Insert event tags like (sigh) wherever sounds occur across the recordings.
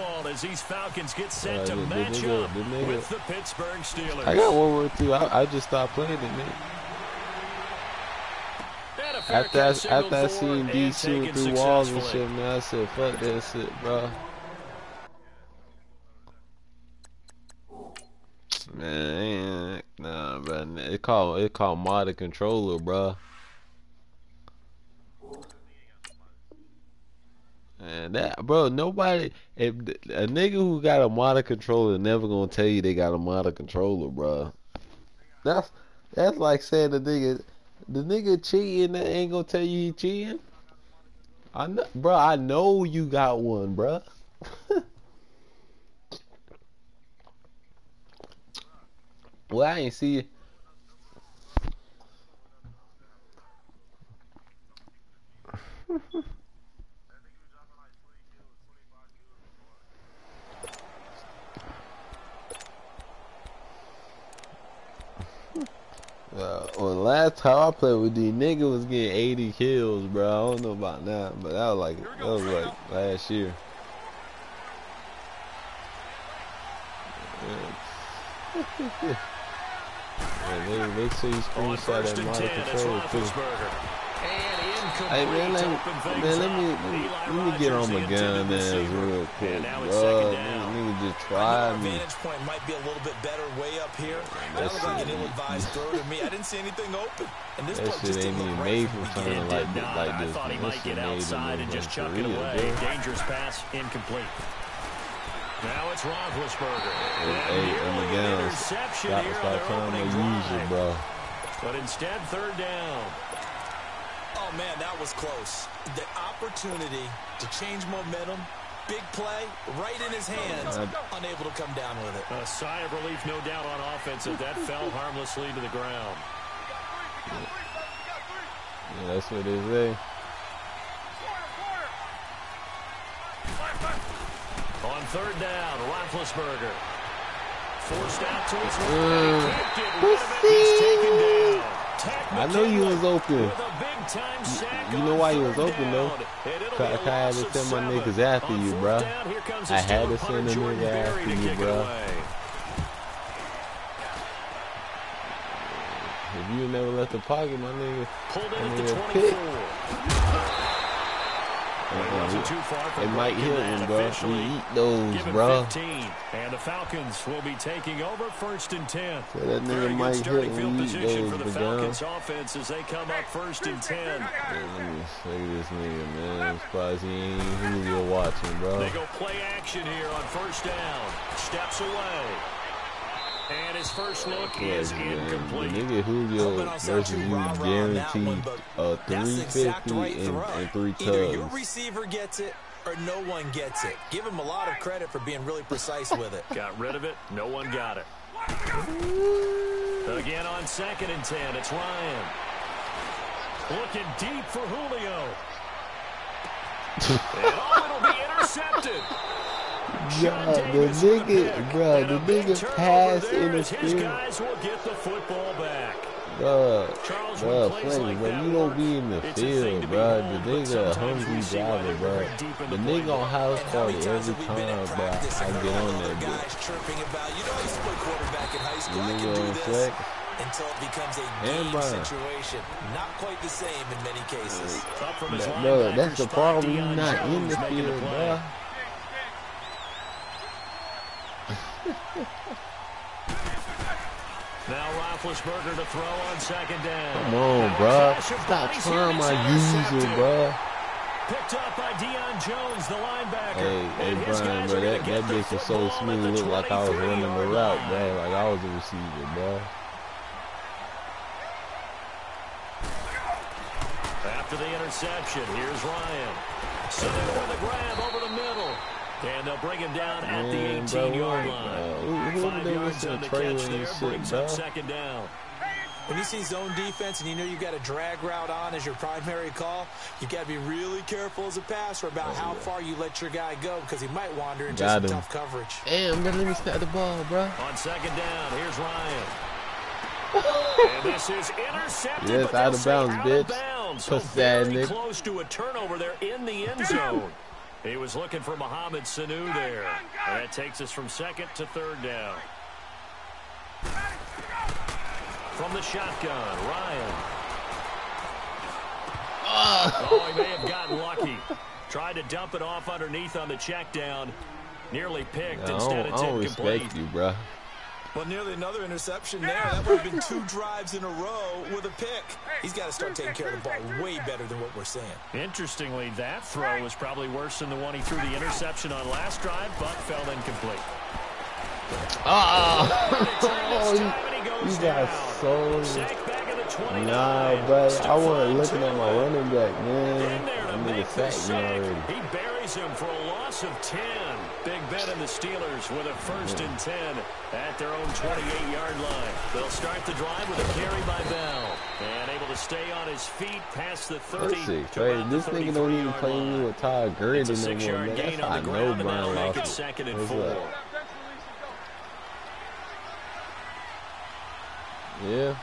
football as these Falcons get set uh, to match up with the Pittsburgh Steelers. I got one word too. I, I just stopped playing it, man. After I, after I seen D shooting through walls and shit, man, I said, fuck that shit, bro. Man, nah, bro. It called it called modded controller, bro. And that, bro, nobody, if a nigga who got a modded controller never gonna tell you they got a modded controller, bro. That's that's like saying the nigga, the nigga cheating that ain't gonna tell you he cheating. I know, bro. I know you got one, bro. (laughs) well, I ain't see. (laughs) Uh, well, last time I played with D, nigga was getting 80 kills, bro. I don't know about now, but that was like that was like last year. (laughs) yeah, they say you screenshot that model control too. Hey man, let me, man, let me let me, let me get on my gun ass real quick, bro. Let me just try me. Vantage point might be a little bit better way up here. That like an ill-advised throw to me. I didn't see anything open. And this that shit ain't even made for something like, this, like this. I thought he might get outside and just chuck it away. Dangerous pass, incomplete. Now it's Roethlisberger. Hey, and again, stop, stop trying to use it, bro. But instead, third down. Oh, man, that was close. The opportunity to change momentum, big play, right in his hands, unable to come down with it. A sigh of relief, no doubt, on offense as that fell (laughs) harmlessly to the ground. Yeah, that's what it is, eh? On third down, Roethlisberger. Forced out to his right. Uh, He's taken down. I know you was open. You, know why you was open though? Cause I had to send my niggas after you, bro. I had to send a nigga after you, bro. If you never left the pocket, my nigga, my nigga pick. It might hit him, bro. We eat those, bro. 15, and the Falcons will be taking over first and 10. So that nigga might hit him. We eat those, for the Falcons offense as they come up first and 10. Man, let me say this nigga, man. I'm surprised he ain't Julio watching, bro. They go play action here on first down. Steps away. And his first look is incomplete. The nigga Julio versus you guaranteed a 350 right and, and three tugs. Either your receiver gets it or no one gets it. Give him a lot of credit for being really precise with it. (laughs) Got rid of it. No one got it. Again on second and 10, it's Ryan. Looking deep for Julio. (laughs) and oh, it'll be intercepted. God, uh, the nigga, bro, the nigga pass interference. Bro, bro, Flames, bro, you don't be in the field, bro. The nigga a hungry driver, bro. The nigga on house party every time, bro. I get on that bitch. The nigga on flex. Until it becomes a game situation. Not quite the same in many cases. Bro, that's the problem. You're not in the field, bro. Now Roethlisberger to throw on second down. Come on, bro. Stop trying my usual, bro. Picked up by Deion Jones, the linebacker. Hey, hey, Brian, bro, that, that bitch was so smooth. It Looked like I was running the route, bro. Like I was a receiver, bro. After the interception, here's Ryan. Sitting with a grab over the middle. And they'll bring him down at the 18-yard line. Five yards on the catch there brings up second down. When you see zone defense and you know you've got a drag route on as your primary call, you've got to be really careful as a passer about oh, how yeah. far you let your guy go because he might wander into some tough coverage. Damn, let me snap the ball, bro. On second down, here's Ryan. (laughs) and this is intercepted. Yes, out of bounds, bitch. Out of bounds. So very close to a turnover there in the end zone. He was looking for Mohamed Sanu there. And that takes us from second to third down. From the shotgun, Ryan. Oh, he may have gotten lucky. Tried to dump it off underneath on the check down. Nearly picked. Yeah, Instead, I don't, I don't incomplete. respect you, bro. Well, nearly another interception there. That would have been two drives in a row with a pick. He's got to start taking care of the ball way better than what we're seeing. Interestingly, that throw was probably worse than the one he threw the interception on last drive, but fell incomplete. Oh, (laughs) you, you got so. Nah, but I wasn't looking at my running back, man. That nigga sacked me already. He buries him for a loss of 10. Big Ben and the Steelers with a first and 10 at their own 28-yard line. They'll start the drive with a carry by Bell. And able to stay on his feet past the 30 That shit to crazy. This the nigga don't even 33-yard play line. me with Todd Gurley It's no more, man. That's gain how I know ground, and Brian that'll make lost it it. second and What's four. up? Yeah.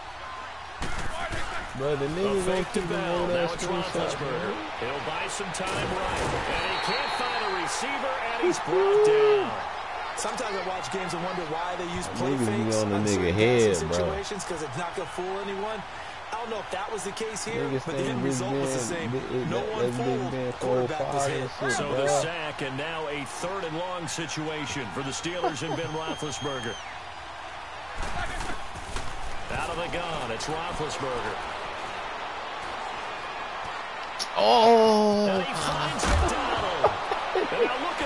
Bro, the A nigga gonna fake to keep him Bell. Now it's screenshot. Roethlisberger. He'll buy some time right. And he can't find a receiver, and he's brought down. Sometimes I watch games and wonder why they use play niggas be fakes on the on nigga certain head, bro. situations because it's not going to fool anyone. I don't know if that was the case here, Niggas but the end Big result was the same. Big- No that- one that fooled. Ben cold Quarterback was hit. shit, So bro. the sack, and now a third and long situation for the Steelers and Ben Roethlisberger. Out of the gun, it's Roethlisberger. And Oh, he finds McDonald. And now look at Oh. (laughs)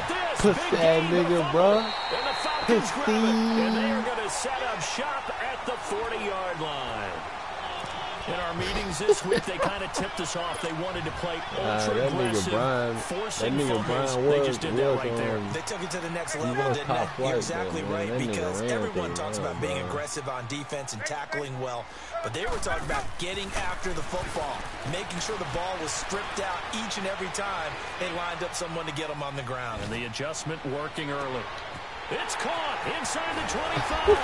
this. Puss that nigga, bro. Falcons. The Falcons. Pussy. And they are going to set up shop at the 40-yard line. In our meetings this week, they kind of tipped us off. They wanted to play Nah, ultra that nigga aggressive, Brian, that forcing nigga fumbles. Brian They just did that right there. They took it to the next level, didn't they? flight, You're exactly man. right That because everyone talks up, about being bro. aggressive on defense and tackling well, but they were talking about getting after the football, making sure the ball was stripped out each and every time they lined up someone to get them on the ground. And the adjustment working early. It's caught inside the 25.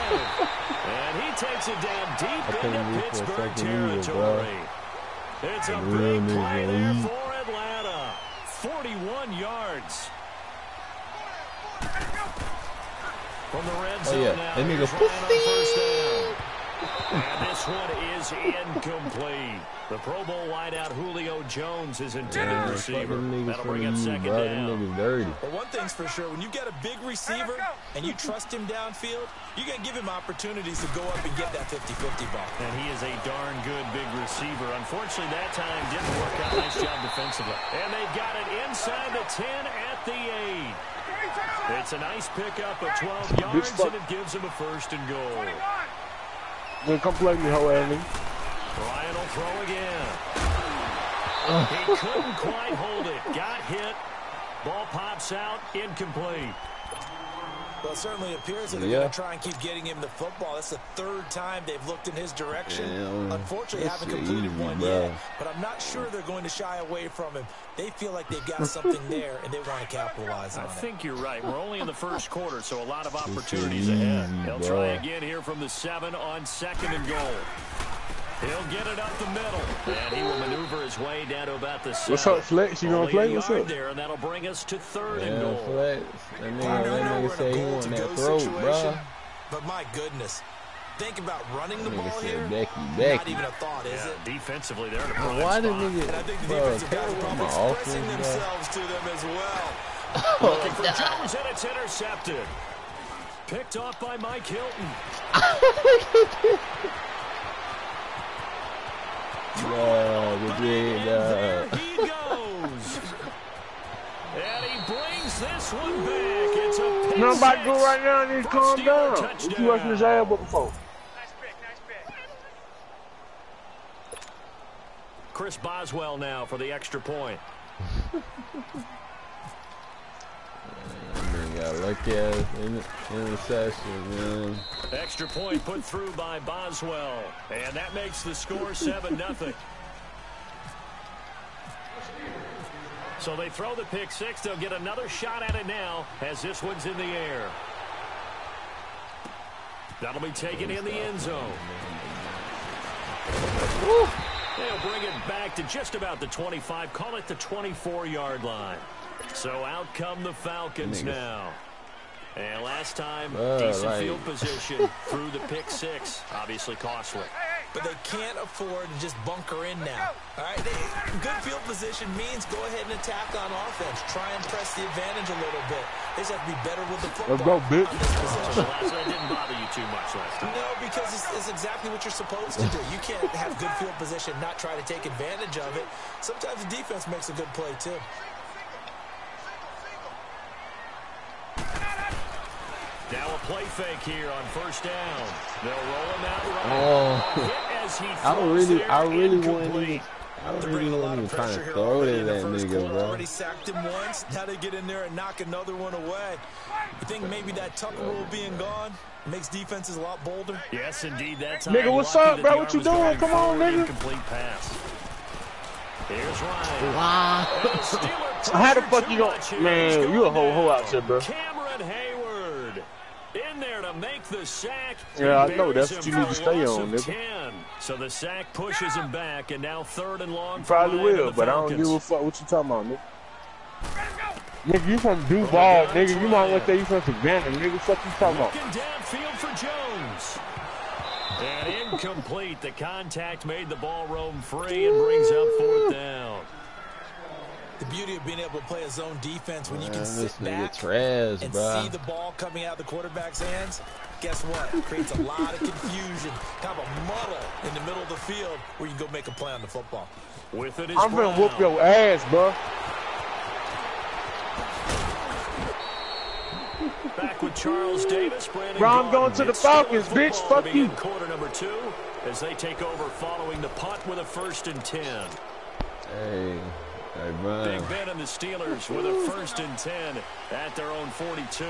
and he takes it down deep into read for a Pittsburgh either, territory. It's a Real big play there for Atlanta. 41 yards. From the red zone Oh, zone yeah. now. That nigga here's Ryan on first pussy. down. And this one is incomplete. The Pro Bowl wideout Julio Jones is intended Man, fuck receiver. That'll for bring up second bro. down. Dirty. But one thing's for sure, when you've got a big receiver and you trust him downfield, you're going to give him opportunities to go up and get that 50-50 ball. And he is a darn good big receiver. Unfortunately, that time didn't work out. Nice job defensively. And they've got it inside the 10 at the 8. It's a nice pickup of 12 yards, and it gives him a first and goal. Then come play me, hoe ass nigga. Ryan will throw again. He couldn't quite hold it. Got hit. Ball pops out. Incomplete. Well, it certainly appears that they're Yeah. going to try and keep getting him the football. That's the third time they've looked in his direction. Damn. Unfortunately, That's haven't completed one bro. yet. But I'm not sure they're going to shy away from him. They feel like they've got something there, and they want to capitalize on it. I think you're right. We're only in the first quarter, so a lot of opportunities ahead. They'll try again here from the seven on second and goal. He'll get it up the middle, and he will maneuver his way down to about the seven. What's up, Flex? You gonna play? a What's up? there, and that'll bring us to third and goal. flex. That nigga, I that know nigga we're in said a he goal want to that go throat, situation, bro. but my goodness, think about running the Nigga ball said here. Becky, Not even a thought, is Yeah, it? defensively, they're in a prime Why the spot. And I nigga, think the bro, defensive guys carry are on probably my expressing offense, bro. themselves to them as well. (laughs) Oh, Looking for Jones, and it's intercepted. Picked off by Mike Hilton. (laughs) Yeah, the big, And uh, there he goes. And he brings this one back. It's a pick Nothing about to go right now. I need to calm down. touchdown. You watching this ass before? Chris Boswell now for the extra point. (laughs) lucky ass in, interception, man. Extra point put through by Boswell. And that makes the score 7 nothing. So they throw the pick six. They'll get another shot at it now as this one's in the air. That'll be taken in the end zone. They'll bring it back to just about the 25. Call it the 24-yard line. So out come the Falcons now. And last time, uh, decent like... field position through the pick six. Obviously costly. But they can't afford to just bunker in now. All right, they, good field position means go ahead and attack on offense. Try and press the advantage a little bit. They just have to be better with the football. Let's go, bitch. So last night didn't bother you too much last time. No, because it's, it's exactly what you're supposed to do. You can't have good field position, not try to take advantage of it. Sometimes the defense makes a good play, too. Now a play fake here on first down. They'll roll him out right. Oh, I really, I really want to. I really wasn't even trying to throw it at that nigga, bro. Already sacked him once. Now they get in there and knock another one away. You think maybe that Tucker rule being gone makes defenses a lot bolder? Yes, indeed. That's nigga. What's up, bro? What you doing? Come on, nigga. Complete pass. Here's Ryan. Wow. How the fuck you going? Man, you a whole hoe out here, bro. Cameron Heyward in there to make the sack. Yeah, I know. That's what you need to stay on, nigga. 10. So the sack pushes him back, and now third and long. You probably will, but I don't give a fuck what you talking about, nigga. Nigga, you from Duval, nigga. You might as well say you from Savannah, nigga. Fuck you talking about? Looking downfield for Jones. And incomplete. The contact made the ball roam free and brings up fourth down. The beauty of being able to play a zone defense when you can sit this nigga back trash, and bro. see the ball coming out of the quarterback's hands. Guess what? It creates a lot of confusion, kind of a muddle in the middle of the field where you can go make a play on the football. With it is I'm gonna whoop your ass, bro. Back with Charles Davis. Brandon Bro, I'm Gaudin. going to the Falcons, bitch. Fuck you. Quarter number two as they take over following the punt with a first and ten. Hey, hey, Big Ben and the Steelers with a first and ten at their own 42.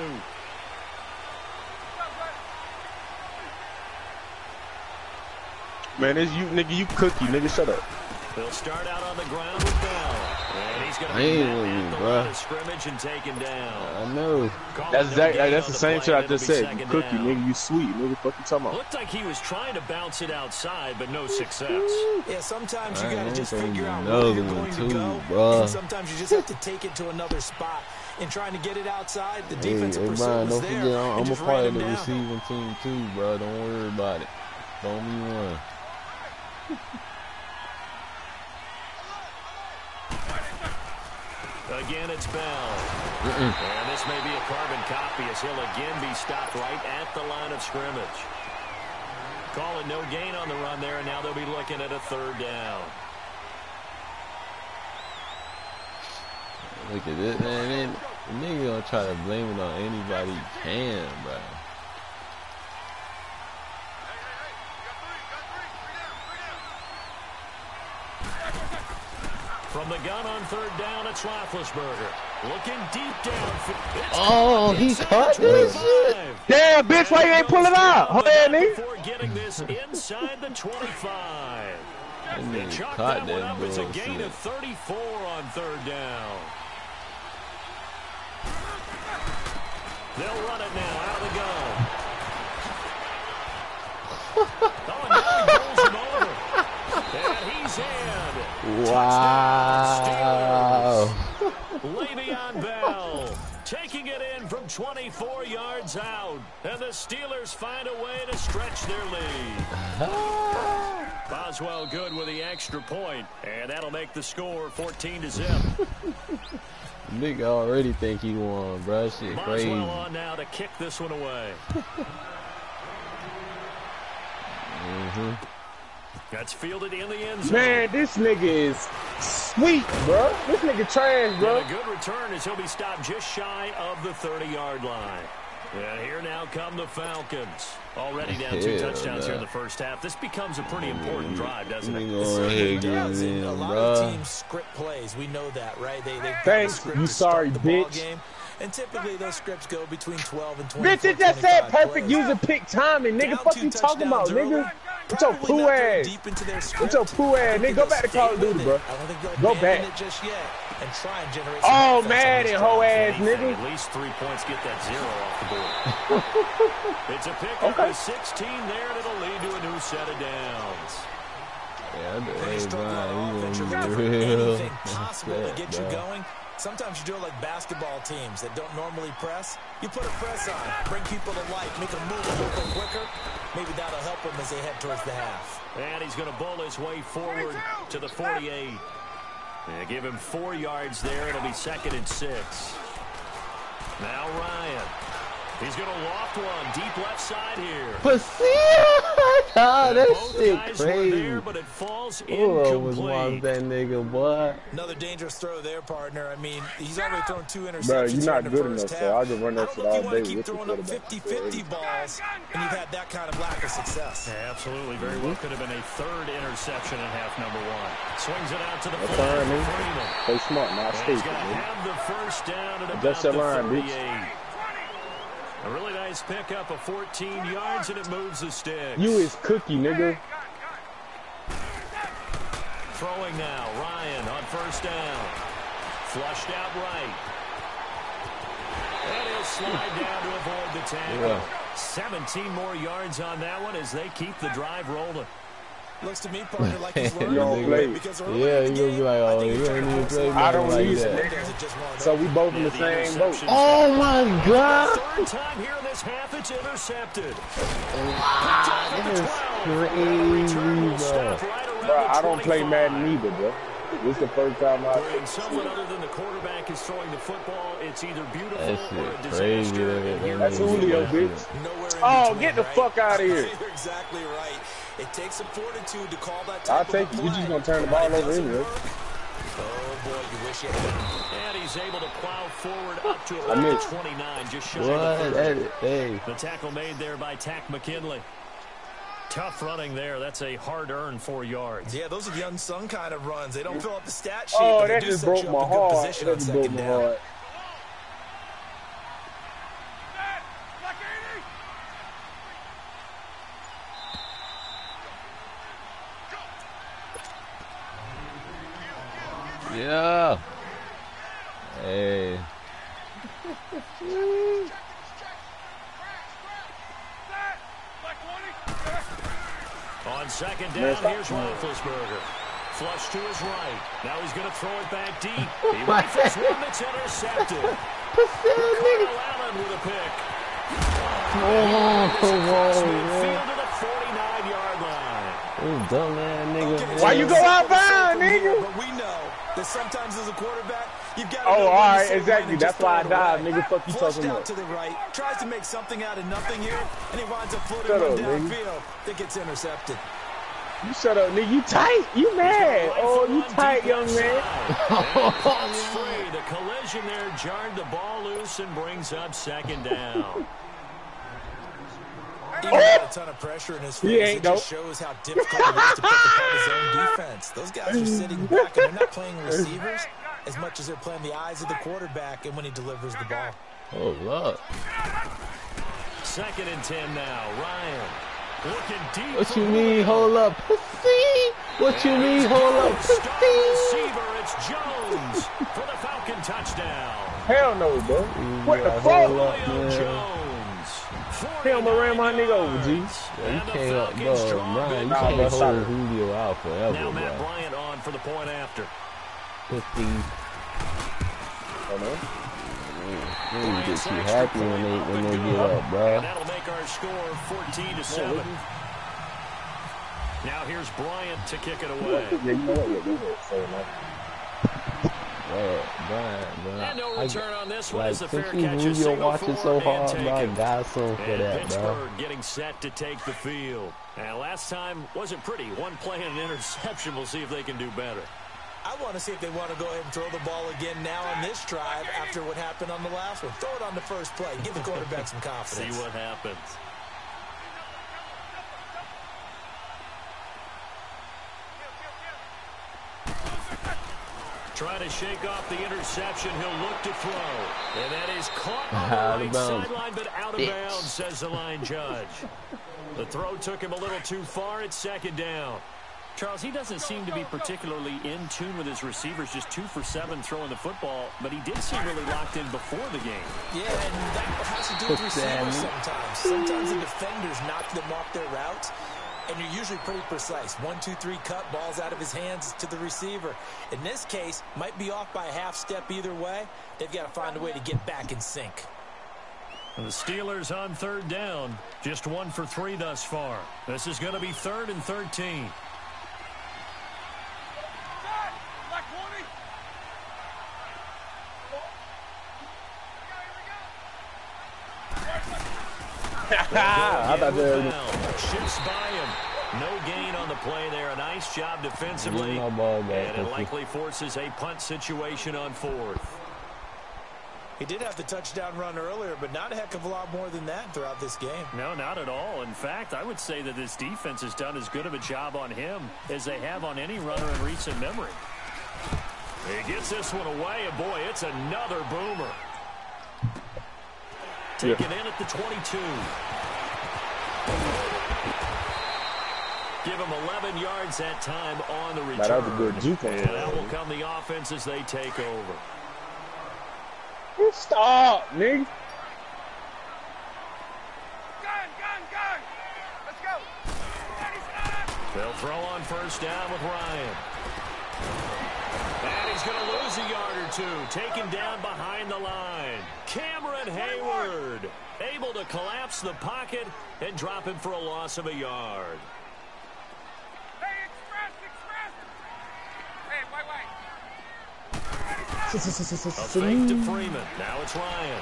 Man, this you, nigga. You cookie, nigga. Shut up. They'll start out on the ground with Bell. And he's going to I be ain't met with at you, the bruh. line of scrimmage and taken down. I know. That's no exactly. gain That's the same shit I just said. You second cookie, down. nigga. You sweet, nigga. Fuck you talking about? Looked like he was trying to bounce it outside, but no success. Yeah, sometimes you got to just figure out another where you're one going too, to go. bruh. And sometimes you just have to take it to another spot. And trying to get it outside, the Hey, defensive hey, pursuit was don't there. forget, I'm, I'm a just part of the down. receiving team too, bro. Don't worry about it. Don't be one. Again, it's Bell. And this may be a carbon copy as he'll again be stopped right at the line of scrimmage. Calling no gain on the run there, and now they'll be looking at a third down. Look at this, man. man nigga gonna try to blame it on anybody he can, bro. From the gun on third down, it's Roethlisberger. Looking deep down. Oh, he inside caught the that 25. shit. Damn, bitch, why you ain't pull it out? Hold that, nigga. Before getting this inside the 25. That They nigga chalk caught that one up as a gain of 34 on third down. They'll run it now out of the gun. (laughs) oh, now he rolls him over. And he's in. Wow. Le'Veon Bell taking it in from 24 yards out. And the Steelers find a way to stretch their lead. (laughs) Boswell good with the extra point, and that'll make the score 14 to zip. (laughs) Nigga already think he won, bro. Shit crazy. Boswell on now to kick this one away. (laughs) hmm That's fielded in the end zone. Man, this nigga is sweet, bro. This nigga trash, bro. And a good return as he'll be stopped just shy of the 30-yard line. And here now come the Falcons. Already down two Hell touchdowns here in the first half. This becomes a pretty important mm-hmm. drive, doesn't it? me go ahead does, it and in, a lot bro. of teams script plays. We know that, right? They they Thanks, script you sorry the ball bitch. Game. And typically those scripts go between 12 and 24. Bitch, it just said perfect plays. user pick timing, nigga. Down Fuck you talking about, touchdowns nigga? Early. With your Probably poo not very ass. deep into their With script. your poo ass, nigga. Go back to Call of Duty, bro. I don't think Go back. it just yet and try and generate Oh, man, this and hoe ass Anything, nigga. At least three points get that zero off the board. (laughs) it's a pick up Okay. 16 there, and it'll lead to a new set of downs. Yeah, I When you hey, struggle on Brian, offense, you you're gonna looking be for anything (laughs) possible to get you going. Sometimes you do it like basketball teams that don't normally press. You put a press on, bring people to life, make them move a little bit quicker. Maybe that'll help them as they head towards the half. And he's going to bowl his way forward to the 48. Yeah, give him four yards there. It'll be second and six. Now Ryan. He's going to loft one deep left side here. Pussy! (laughs) oh, that shit crazy. There, but it falls oh, was lost that nigga, boy. Another dangerous throw there, partner. I mean, he's already thrown two interceptions. Bro, you're not good enough, half. so I just run that shit all day. keep throwing up 50-50 balls, and you've had that kind of lack of success. Yeah, absolutely. Very well could have been a third interception in half number one. Swings it out to the That's fine, man. Play smart, not stupid, man. have the first down at about the line, 38. Bitch. A really nice pickup of 14 yards, and it moves the sticks. You is cookie, nigga. Throwing now, Ryan on first down. Flushed out right. And he'll slide (laughs) down to avoid the tackle. Yeah. 17 more yards on that one as they keep the drive rolling. Looks to me, (laughs) partner, like he's learning don't play. Because yeah, you gonna be like, oh, you ain't even play I don't like use it. So we both in the same boat. Oh my god! Third time here in this half, it's intercepted. Wow, that is crazy, bro. Bro, I don't play Madden either, bro. This is the first time I. When someone other than the quarterback is throwing the football, it's either beautiful or a crazy. disaster. That's Julio, bitch. Oh, get the fuck out of here. (laughs) You're exactly right. It takes some fortitude to call that I'll take it. You're just going to turn the ball over anyway. Oh, boy, you wish it And he's able to plow forward up to about 29, just shy of the hey. The tackle made there by Takk McKinley. Tough running there. That's a hard-earned four yards. Yeah, those are the unsung kind of runs. They don't oh, fill up the stat sheet, oh, but they do just set broke you my up in good heart. position That on second down. heart. Yeah. Hey. On second down, here's Roethlisberger. Flush to his right. Now he's going to throw it back deep. (laughs) He rifles one that's intercepted. Kyle Allen with a pick. Oh, whoa, Midfield to the 49-yard line. You dumb ass nigga. Why you go out bound, nigga? But we know that sometimes as a quarterback, you've got to Oh, know all when to right, exactly. That's why I died, nigga. Fuck you Flushed talking out about. to the right, tries to make something out of nothing here, and he winds up floating Shut one up, nigga. downfield that gets intercepted. You shut up, nigga. You tight. You mad. Oh, you tight, young man. Cuts free. The collision there jarred the ball loose and brings up second down. (laughs) He got a ton of pressure in his face. He ain't, it just shows how difficult it is to pick apart his own defense. Those guys are sitting back and they're not playing receivers as much as they're playing the eyes of the quarterback and when he delivers the ball. Oh, look. Second and ten now. Ryan looking deep. What you mean, hold up, pussy? What you mean, hold up, pussy? receiver, it's Jones for the Falcon touchdown. Hell no, bro. What the Yeah, fuck? up, man. Jones. Hell, I ran my nigga over, G. Yeah, you can't, Falcons bro, draw Brian, you can't bro, stop hold it. Julio out forever, Now forever, Matt bro. Bryant on for the point after. Pussy. Oh, no? Niggas get too happy when they, when they get up, And bro. that'll make our score 14 to 7. Now here's Bryant to kick it (laughs) away. Oh, bro, bro. And no I- return on this one Like, as the since fair you catch is Julio single watching so hard, bro, I taken. got some for And that, bro. Pittsburgh getting set to take the field. And last time wasn't pretty. One play and an interception. We'll see if they can do better. I want to see if they want to go ahead and throw the ball again now on this drive after what happened on the last one. Throw it on the first play. Give the quarterback some (laughs) confidence. See what happens. Trying to shake off the interception. He'll look to throw. And that is caught on Out the right sideline, but out of Bitch. bounds, says the line judge. The throw took him a little too far. It's second down. Charles, he doesn't seem to be particularly in tune with his receivers, just two for seven throwing the football, but he did seem really locked in before the game. Yeah, and that has to do with receivers sometimes. Sometimes the defenders knock them off their routes. And you're usually pretty precise. One, two, three cut, balls out of his hands to the receiver. In this case, might be off by a half step either way. They've got to find a way to get back in sync. And the Steelers on third down. Just one for three thus far. This is going to be third and 13. I thought that Shifts by him. No gain on the play there. A nice job defensively. and it likely forces a punt situation on fourth. He did have the touchdown run earlier, but not a heck of a lot more than that throughout this game. No, not at all. In fact, I would say that this defense has done as good of a job on him as they have on any runner in recent memory. He gets this one away, and boy, it's another boomer. Taken yeah. in at the 22. Give him 11 yards that time on the return. That was a good defense. And that will come the offense as they take over. Stop, nigga. Gun, gun, gun. Let's go. They'll throw on first down with Ryan. And he's going to lose a yard or two. Taken down behind the line. Cameron Heyward able to collapse the pocket and drop him for a loss of a yard. A fake to Freeman. Now it's Ryan.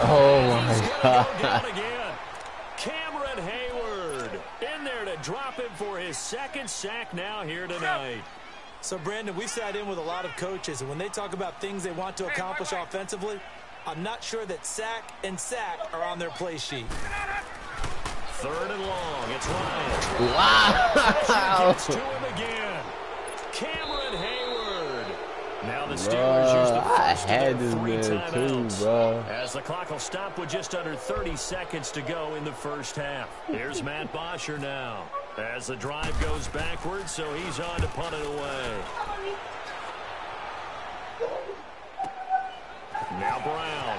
Oh my God. again. Cameron Heyward in there to drop him for his second sack now here tonight. So, Brandon, we sat in with a lot of coaches, and when they talk about things they want to accomplish offensively, I'm not sure that sack and sack are on their play sheet. Third and long. It's Ryan. Wow. (laughs) Gets to him again. Cameron Heyward. Now the Steelers use the I first had this three timeouts. too. As the clock will stop with just under 30 seconds to go in the first half. Here's Matt Bosher now. As the drive goes backwards, so he's on to punt it away. Now Brown.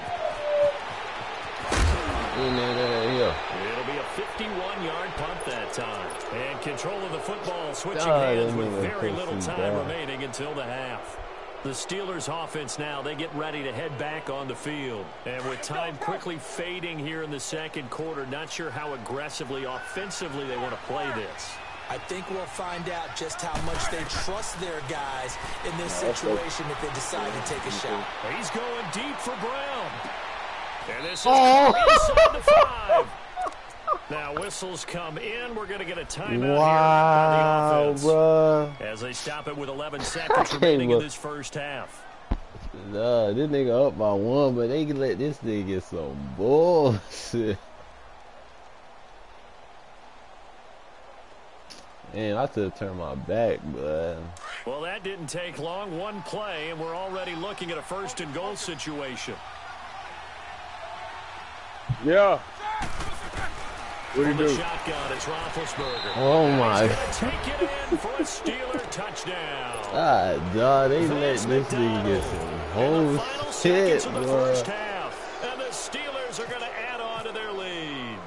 It'll be a 51-yard punt that time. And control of the football switching God, hands with very little time remaining until the half. The Steelers offense now, they get ready to head back on the field. And with time quickly fading here in the second quarter, not sure how aggressively, offensively they want to play this. I think we'll find out just how much they trust their guys in this situation if they decide to take a mm-hmm. shot. He's going deep for Brown. And this is Oh. inside the five. Now whistles come in. We're going to get a timeout Wow, here by the offense. bro. As they stop it with 11 (laughs) seconds can't remaining in this first half. Nah, this nigga up by one, but they can let this nigga get some bullshit. Man, I should have turned my back, but Well, that didn't take long. One play, and we're already looking at a first and goal situation. Yeah. What do you do? shotgun, it's Roethlisberger. oh my Take it in for a Steeler touchdown. (laughs) god, dog, they let Vince this nigga get some in the whole final shit, seconds the bro. first half. And the Steelers are going to add on to their lead.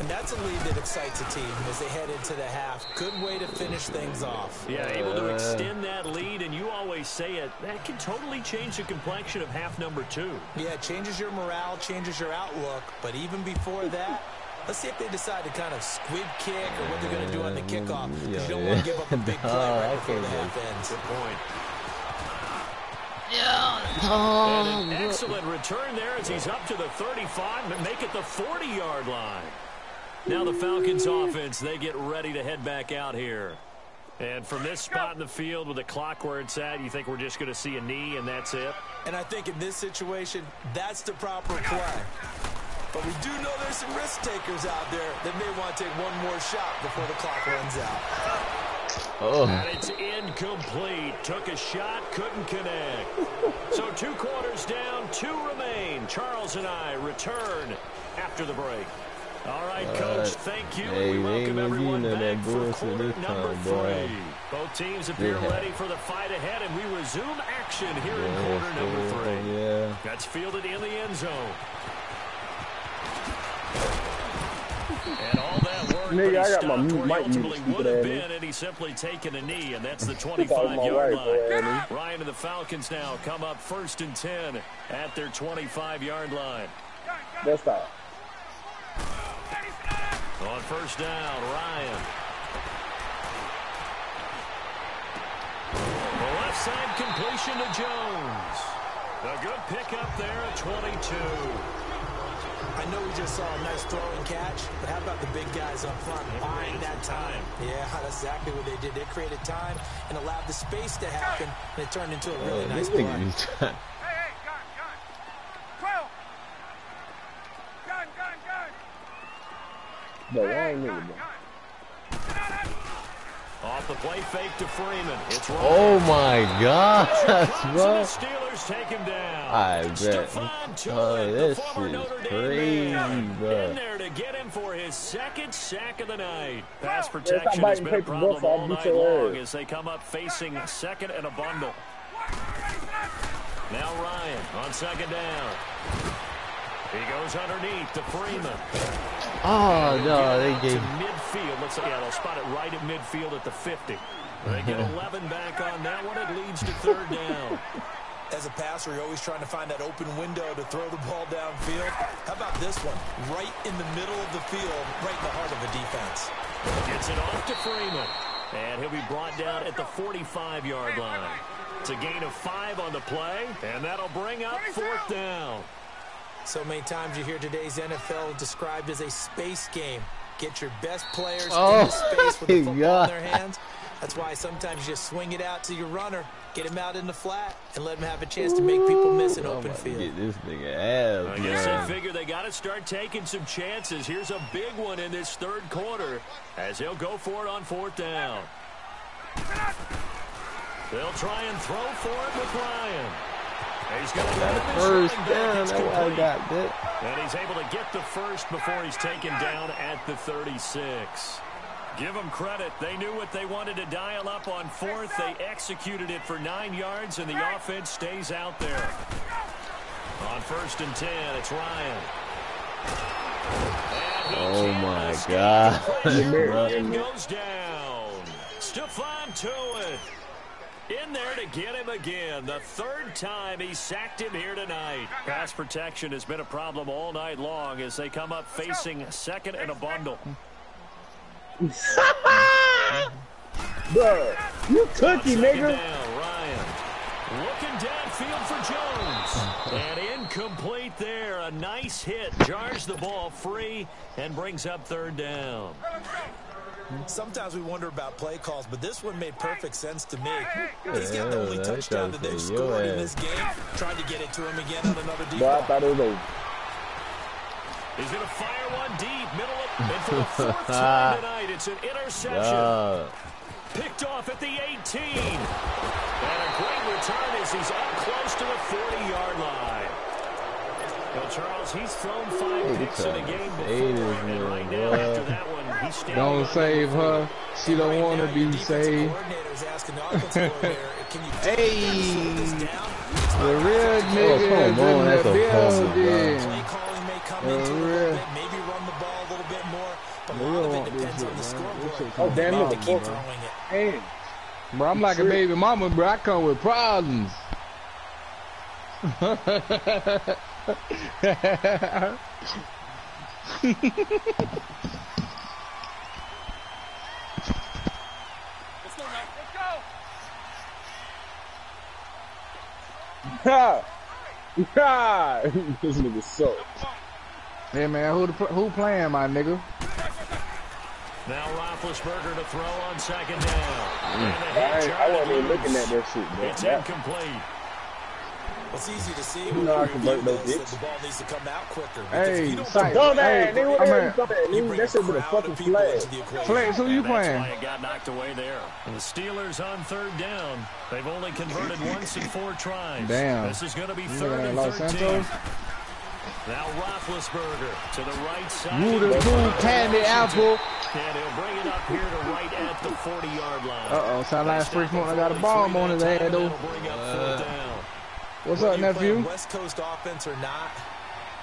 And that's a lead that excites a team as they head into the half. Good way to finish things off. Yeah, able to Uh. extend that lead, and you always say it, that can totally change the complexion of half number two. Yeah, it changes your morale, changes your outlook. But even before that, let's see if they decide to kind of squib kick or what they're going to do on the kickoff. Mm, 'cause you don't want to give up a (laughs) big oh, play Dog, right I before the can't half ends. Good point. Yeah. Oh, And an excellent return there as he's up to the 35, but make it the 40-yard line. Now the Falcons offense, they get ready to head back out here. And from this spot in the field with the clock where it's at, you think we're just going to see a knee and that's it? And I think in this situation, that's the proper play. But we do know there's some risk takers out there that may want to take one more shot before the clock runs out. oh. And it's incomplete. Took a shot, couldn't connect. So two quarters down, two remain. Charles and I return after the break. All right, Coach, thank you. Hey, we welcome everyone give you none back for quarter number time, boy. three. Both teams appear Yeah. ready for the fight ahead, and we resume action here in quarter number three. Yeah. That's fielded in the end zone. And all that work nigga, but he stopped where he ultimately would have been, and he's simply taken a knee, and that's the (laughs) 25-yard line. Ryan and the Falcons now come up first and 10 at their 25-yard line. Let's stop. On first down, Ryan. The left side completion to Jones. A good pickup there at 22. I know we just saw a nice throwing catch, but how about the big guys up front buying that time? Yeah, that's exactly what they did. They created time and allowed the space to happen, and it turned into a really uh, nice play. (laughs) No, wrong nigga, bro. Off the play fake to Freeman. It's right. Oh my God, (laughs) bro. Steelers take him down. I bet. Oh, this is crazy, bro. In there to get him for his second sack of the night. Pass protection has been a problem all night long as they come up facing second and a bundle. Now Ryan on second down. He goes underneath to Freeman. Oh, no, they gave... To midfield. Let's, yeah, they'll spot it right at midfield at the 50. They get (laughs) 11 back on that one. It leads to third down. As a passer, you're always trying to find that open window to throw the ball downfield. How about this one? Right in the middle of the field, right in the heart of the defense. Gets it off to Freeman. And he'll be brought down at the 45-yard line. It's a gain of five on the play, and that'll bring up fourth down. So many times you hear today's NFL described as a space game. Get your best players oh, into space with the (laughs) football God. in their hands. That's why sometimes you just swing it out to your runner, get him out in the flat, and let him have a chance to make people miss an open field. Get this nigga ass, I guess they figure they got to start taking some chances. Here's a big one in this third quarter as he'll go for it on fourth down. They'll try and throw for it with Ryan. He's got the first down. I got that. And he's able to get the first before he's taken down at the 36. Give them credit. They knew what they wanted to dial up on fourth. They executed it for nine yards, and the offense stays out there. On first and ten, it's Ryan. Oh, my God. (laughs) Goes down. Stephon Tuitt in there to get him again. The third time he sacked him here tonight. Pass protection has been a problem all night long as they come up facing second and a bundle. (laughs) Bro, you cookie, nigga. Down, Ryan. Looking downfield for Jones. and incomplete there. A nice hit. Jars the ball free and brings up third down. Sometimes we wonder about play calls, but this one made perfect sense to me. He's got the only touchdown that they've scored in this game. Tried to get it to him again on another deep ball. He's going to fire one deep, middle of, and for the (laughs) fourth time tonight, it's an interception. Picked off at the 18. And a great return as he's up close to the 40-yard line. Well, Charles, he's thrown five picks in a game before, and right now, after that one, don't save her. She don't want to be saved. (laughs) hey, the real oh, nigga oh, is in the building. The real. Maybe run the ball a little bit more, but a lot of it depends on the scoreboard. Oh, damn it. Keep throwing it. Hey. Bro, I'm like a baby mama, bro. I come with problems. (laughs) Ha! Ha! this nigga so. Hey man, who the, who playing my nigga? Now Roethlisberger to throw on second down. Mm. I, I wasn't even looking at that shit, bro. It's incomplete. It's easy to see when you review this that the ball needs to come out quicker. Hey, you don't dumb ass, nigga, what the That shit been a fucking flag. Flags, who you playing? That's why it got knocked away there. And the Steelers on third down. They've only converted once in four tries. Damn. This is going to be third and 13. Now Roethlisberger to the right side. Rudy Cool Candy Apple. And he'll bring it up here to right at the 40-yard line. Uh-oh, sound like Freak I got a bomb on his head, though. Uh, What's up, nephew? West Coast offense or not,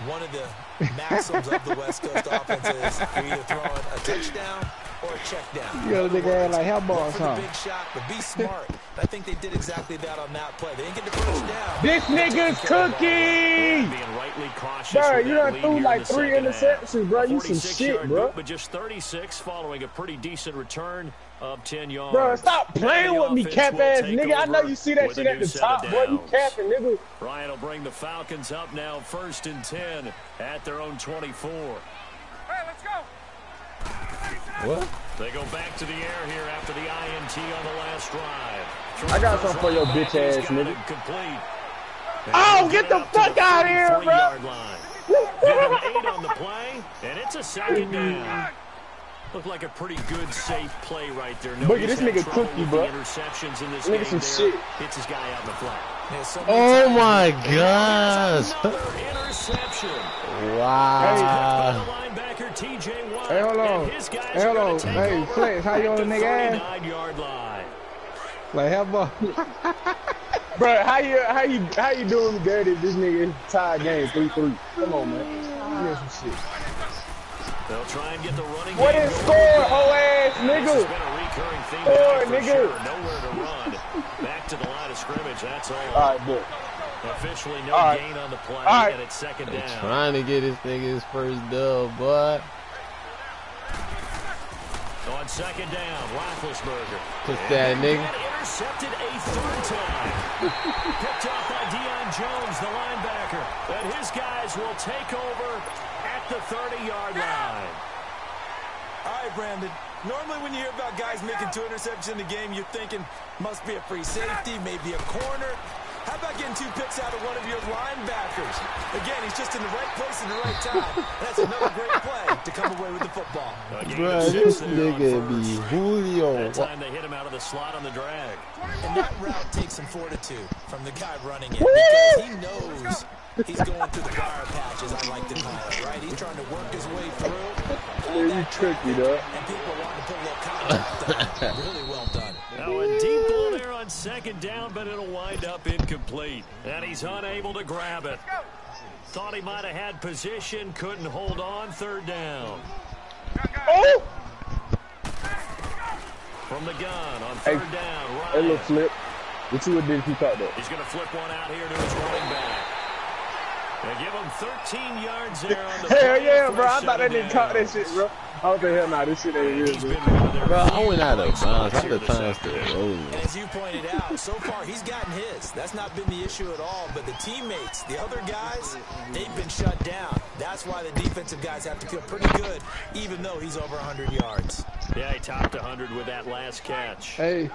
one of the (laughs) maxims of the West Coast (laughs) offense is you're either throwing a touchdown or a check down. You got a nigga like how balls, huh? big shot, but be smart. I think they did exactly that on that play. They didn't get the first down. This nigga's cooking. Being rightly cautious. Bro, you done threw like three interceptions, bro. You some shit, bro. But just 36 following a pretty decent return of 10 yards. Bro, stop playing with me, cap ass nigga. I know you see that shit at the top, boy. You capping, nigga. Ryan will bring the Falcons up now, first and 10 at their own 24. Hey, let's go. What? They go back to the air here after the INT on the last drive. I got something for your bitch ass, nigga. Complete. Oh, get the fuck out of here, bro. Give him eight on the play, and it's a second down. Looked like a pretty good, safe play right there. No, Boogie, this nigga cookie, bro. Interceptions in this nigga some shit. Hits his guy out in the flat. Oh my gosh. interception. Wow. Hey, hold on. Hey, hold on. Hey, Flex, how you on the nigga ass? Yard line. Like, how about... (laughs) Bro, how you how you how you doing dirty? This nigga tied game three three. Come on, man. Give some shit. They'll try and get the running What is score, hoe ass nigga? Score, nigga. Sure. Nowhere to run. Back to the line of scrimmage. That's all. All right, boy. Officially no all gain on the play, all right. and it's second down. They're trying to get this nigga his first dub, but On second down, Roethlisberger. Push that nigga. Intercepted a third time. (laughs) Picked off by Deion Jones, the linebacker. And his guys will take over at the 30-yard line. All right, Brandon. Normally when you hear about guys making two interceptions in the game, you're thinking must be a free safety, maybe a corner. How about getting two picks out of one of your linebackers? Again, he's just in the right place at the right time. That's another great play to come away with the football. Bro, this nigga be Julio. That time they hit him out of the slot on the drag. And that route takes some fortitude from the guy running it because he knows he's going through the briar patches, I like to call it, right? He's trying to work his way through. Yeah, you tricky, though. And people want to put a little contact on Really well done. Now a deep ball there on second down, but it'll wind up incomplete. And he's unable to grab it. Thought he might have had position, couldn't hold on, third down. Oh! From the gun on third hey, down, Ryan. Hey, little flip. What you would do if you caught that? He's going to flip one out here to his running back. They give him 13 yards there on the Hell yeah, bro. I thought they didn't caught that shit, bro. I was like, hell nah, this shit ain't real, bro. Bro, I went out of bounds. How the time still rolling? As you pointed out, so far he's gotten his. That's not been the issue at all. But the teammates, the other guys, they've been shut down. That's why the defensive guys have to feel pretty good, even though he's over 100 yards. Yeah, he topped 100 with that last catch. Hey,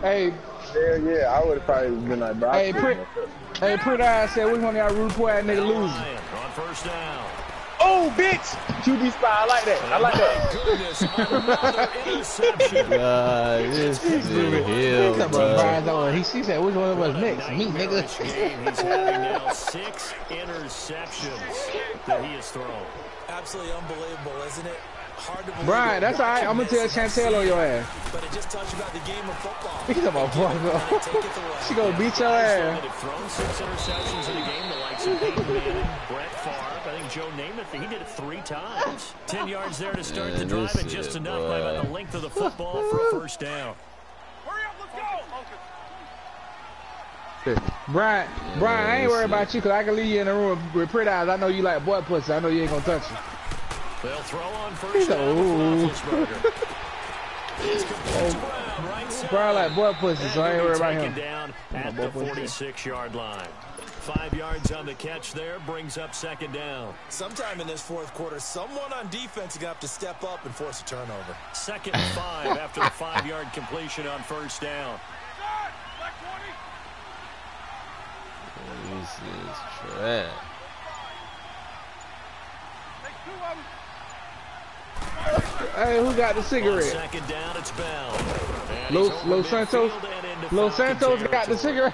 Hey. Hell yeah, I would have probably been like, bro. Hey, pretty, hey, pretty eyes said which one of y'all root for that nigga losing. On first down. Oh, bitch! QB spy, I like that. I like that. Goodness, another interception. God, this nigga hell, bro. He, he said, which one of us next? Me, nigga. He's having now six interceptions that he has thrown. Absolutely unbelievable, isn't it? Hard to believe Brian, that's all right. I'm gonna tell Chantel on your ass. But it just talks about the game of football. He's about fuck She gonna beat your ass. Thrown six interceptions in a game. The likes of Peyton Manning, Brett Favre. I think Joe Namath. He did it three times. Ten yards there to start Man, the drive, and just is, enough boy. by about the length of the football for a first down. Hurry up, let's go. Brian, Brian, I ain't worried about you because I can leave you in the room with pretty eyes. I know you like boy pussy. I know you ain't gonna touch it. They'll throw on first down with Roethlisberger. (laughs) It's complete to oh. Brown, right side. Brian like boy pussy, so I ain't worried about him. down at the 46-yard line. Five yards on the catch there brings up second down. Sometime in this fourth quarter, someone on defense is going to have to step up and force a turnover. Second and five after the five-yard completion on first down. Shot. Black 20. This is trash. Take two of them. Hey, who got the cigarette? second down, it's Bell. Los- Los Santos? Los Santos got the cigarette.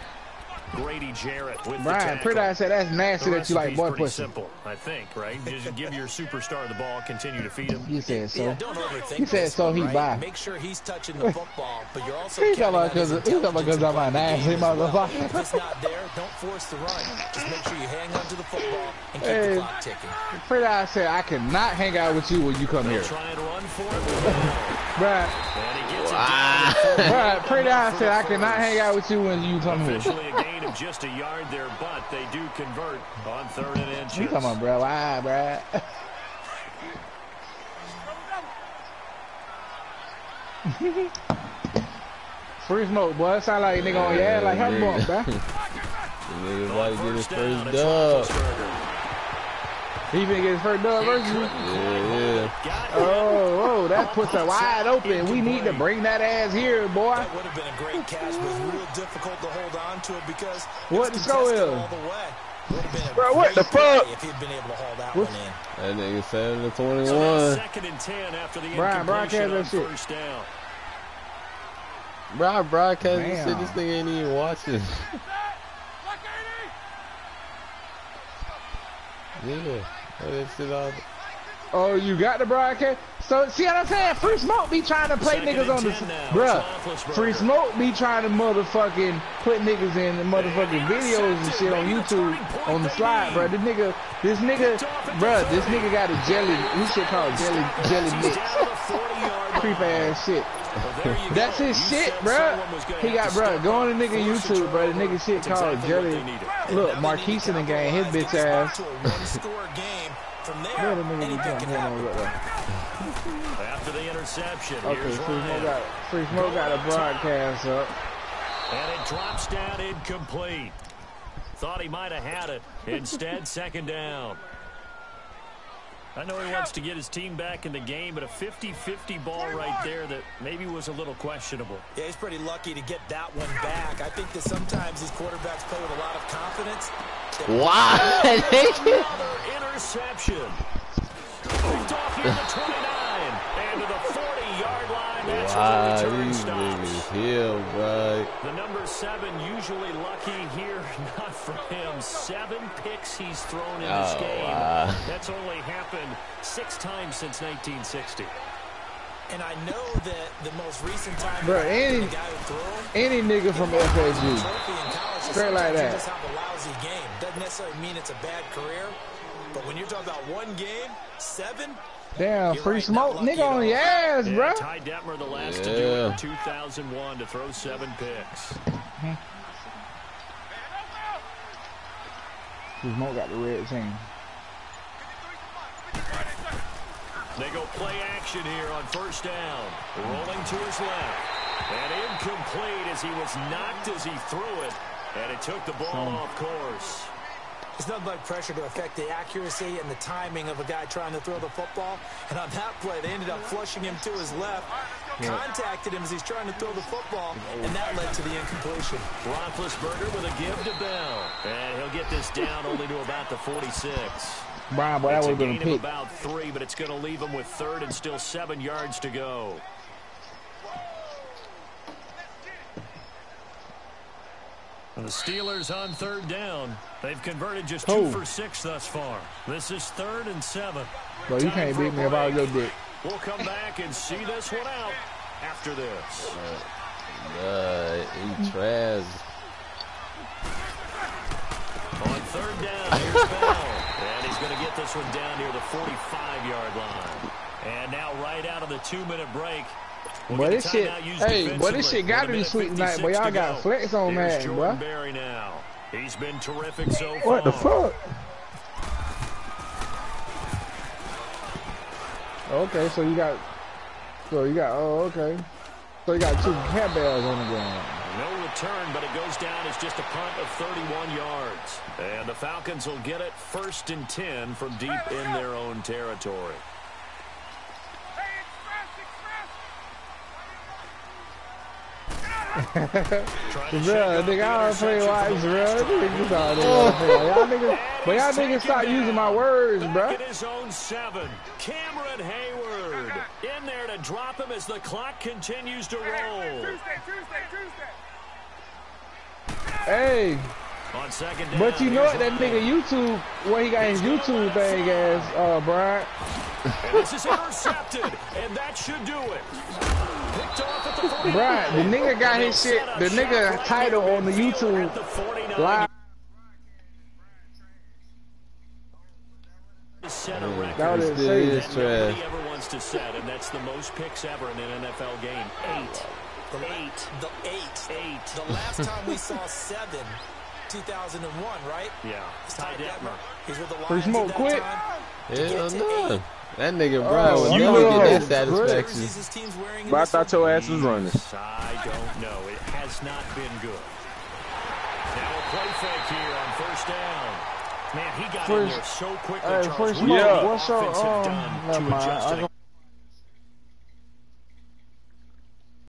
Grady Jarrett with Brian, the tackle. pretty I said that's nasty The that you like recipe's boy pussy. simple, I think, right? Just give your superstar the ball, continue to feed him. He said so. Yeah, don't overthink He said this so one, he right? buy. Make sure he's touching the (laughs) football, but you're also He talking counting about on his 'cause- he talking about 'cause intelligence I'm to an play the nasty game well. motherfucker. If it's not there, don't force the run. Just make sure you hang on to the football and keep Hey. the clock ticking. Pretty I said I cannot hang out with you when you come They'll here. try and run for it. (laughs) Brian, And he gets it down. Brian, ah. pretty I said I cannot hang out with you when you come here. Officially a gain of just a yard there, but they do convert on third and inches. You talking about, bro? Why, bro? (laughs) Free smoke, boy. Sound like a nigga on your ass like help bump, bro. (laughs) The nigga about to get his first dub. He finna get his first dub versus you. Yeah, yeah. Oh, oh, that puts her wide open. We need to bring that ass here, boy. That would have been a great catch, but it's real difficult to hold on to it because What it's the score contested is? all the way. Would have been a Bro, what the fuck? If he'd been able to haul that What- one in. That nigga seven to So now 21. second and ten after the Brian, broadcast incompletion that shit. first down. Bro, I broadcast this shit. This thing ain't even watching. Yeah. That that shit out. Oh, you got the broadcast? So, see what I'm saying? Free Smoke be trying to play Second niggas on the... 10 now. Bruh, Free Smoke be trying to motherfucking put niggas in the motherfucking videos and shit on YouTube on the slide, bruh. This nigga, this nigga, bruh, this nigga got a jelly, this shit called jelly, jelly mix. down to 40-yard. Creep ass shit. That's his shit, bruh. someone was gonna He got, bruh, go on the nigga YouTube, bruh. The nigga shit called jelly. what they needed. Look, Marquise in the game, his bitch get this back ass. (laughs) to a one-score game. From there, Where the nigga be anything can happen. look, look. After the interception, Okay, here's Free Smoke Ryan. got, Free Smoke got a broadcast up. And it drops down incomplete. Thought he might have had it. Instead, (laughs) second down. I know he wants to get his team back in the game, but a 50-50 ball right there that maybe was a little questionable. Yeah, he's pretty lucky to get that one back. I think that sometimes these quarterbacks play with a lot of confidence. Why? (laughs) nigga? Another interception. Picked off here at the 29. And to the 40-yard line. That's Wow, where the return stops. niggas here, bro. The number seven usually lucky here, (laughs) not for him. Seven picks he's thrown in this Oh, game. wow. That's only happened six times since 1960. And I know that the most recent time Bro, any- the guy who threw him, Any nigga from he won a FSU. trophy in college, so Straight like that. Just have a lousy game. Doesn't necessarily mean it's a bad career. But when you're talking about one game, seven, Damn, You're Free right, Smoke, nigga at on your ass, Yeah, bro. Ty Detmer, the last to do it Yeah. in 2001 to throw seven picks. Free Smoke got the red team. They go play action here on first down. Rolling to his left. And incomplete as he was knocked as he threw it. And it took the ball off course. There's nothing but pressure to affect the accuracy and the timing of a guy trying to throw the football. And on that play, they ended up flushing him to his left, contacted him as he's trying to throw the football, and that led to the incompletion. Roethlisberger with a give to Bell. And he'll get this down (laughs) only to about the 46. Brian, boy, that It's would a have been a gain of pick. about three, but it's going to leave him with third and still seven yards to go. And the Steelers on third down. They've converted just two Oh. for six thus far. This is third and seven. Bro, you Time can't beat me about your break. dick. We'll come back and see this one out after this. Uh, he trash. On third down, here's Bell. And he's going to get this one down near the 45-yard line. And now right out of the two-minute break. We'll Boy, this shit, hey, boy, this shit gotta be sweet tonight, boy. Y'all got flex on Madden, Jordan bro. Now. He's been terrific so far. What the fuck? Okay, so you got, so you got, oh, okay. So you got two cat on the ground. No return, but it goes down as just a punt of 31 yards. And the Falcons will get it first and 10 from deep in their own territory. Trying to Bro, shake off nigga, I don't play interception watch, from the bro. last Nigga, drive. you thought they wanna play. Y'all niggas, but y'all niggas taken stop using my words, bro. at his own seven. Cameron Heyward in there to drop him as the clock continues to roll. Hey, On second down, But you know what? That nigga YouTube, where he got his YouTube thing as, uh, Brian. And this is intercepted, and that should do it. Picked off at the 49. Brian, the nigga got his shit, the nigga title on the YouTube At the 49. live. Set a record. That was This insane. is that nobody trash. ever wants to set, and that's the most picks ever in an NFL game. Eight. The, Eight. The eight. Eight. The last time we saw seven, 2001, right? Yeah. It's Ty Ty Detmer. Detmer. He's with the Free Lions smoke at that quick. time. Hell get to no. Eight. That nigga Brian would you never know, get that satisfaction. His team's wearing in But I this thought your ass was running. I don't know. It has not been good. Now a play fake here on first down. Man, he got in there so quickly, Hey, Charles. first What smoke, the what's your, offense um, done to adjust to don't-